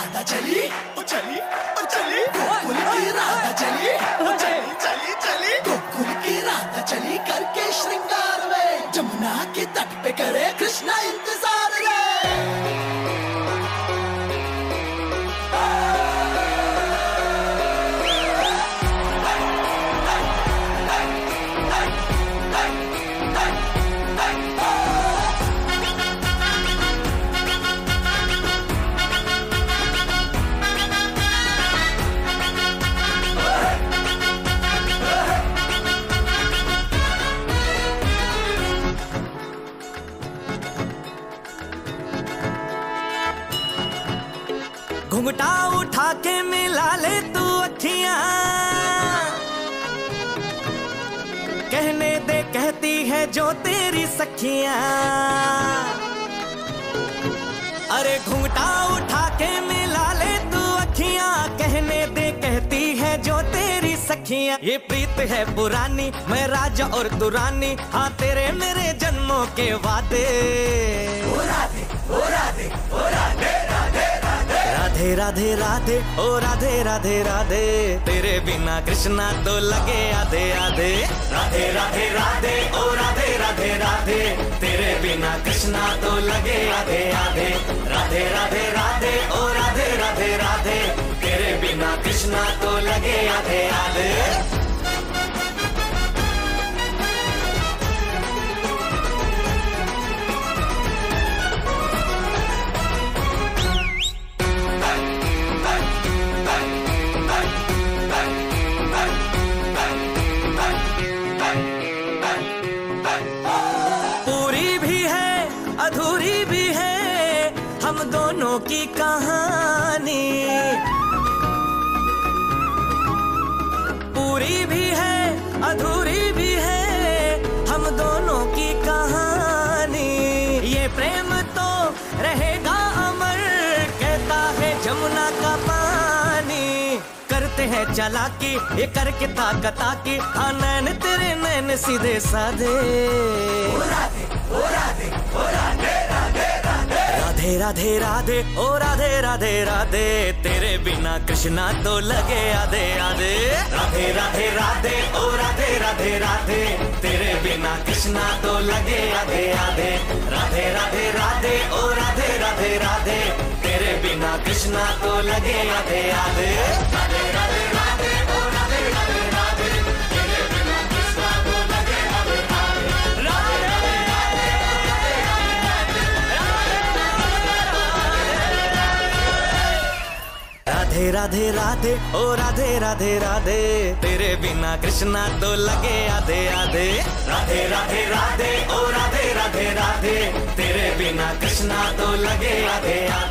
राधा चली, ओ चली ओ चली। गोकुल की राधा चली, ओ चली चली चली। गोकुल की राधा चली करके श्रृंगार में, जमुना के तट पे करे कृष्णा इंतज़ार घुंघटा उठा के मिला ले तू अखियाँ। कहने दे, कहती है जो तेरी सखियाँ। अरे घुंघटा उठा के मिला ले तू अखियाँ। कहने दे, कहती है जो तेरी सखियाँ। ये प्रीत है पुरानी, मैं राजा और दुरानी। हाँ तेरे मेरे जन्मों के वादे। राधे राधे। राधे राधे राधे, ओ राधे राधे राधे। तेरे बिना कृष्णा तो लगे आधे आधे। राधे राधे राधे, ओ राधे राधे राधे। तेरे बिना कृष्णा तो लगे आधे आधे। राधे राधे राधे, ओ राधे राधे राधे। तेरे बिना कृष्णा तो लगे आधे आधे। की कहानी। पूरी भी है, अधूरी भी है, हम दोनों की कहानी। ये प्रेम तो रहेगा अमर, कहता है जमुना का पानी। करते हैं चालाकी, ये करके ताकता की हाँ नैन तेरे नैन सीधे साधे। ओ राधे राधे राधे राधे ओ राधे राधे राधे तेरे बिना कृष्णा तो लगे आधे आधे राधे राधे राधे ओ राधे राधे राधे तेरे बिना कृष्णा तो लगे आधे आधे राधे राधे राधे ओ राधे राधे राधे तेरे बिना कृष्णा तो लगे आधे आधे राधे राधे राधे राधे राधे, ओ राधे राधे राधे। तेरे बिना कृष्णा तो लगे आधे आधे। राधे राधे राधे, ओ राधे राधे राधे। तेरे बिना कृष्णा तो लगे आधे आधे।